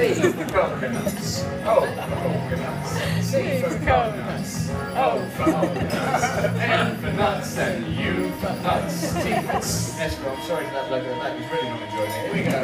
C for coconuts. O for coconuts. C for coconuts. O for coconuts. N for nuts and U for nuts. T for... Esther, I'm sorry for that logo. That was really not enjoying it. Here we go.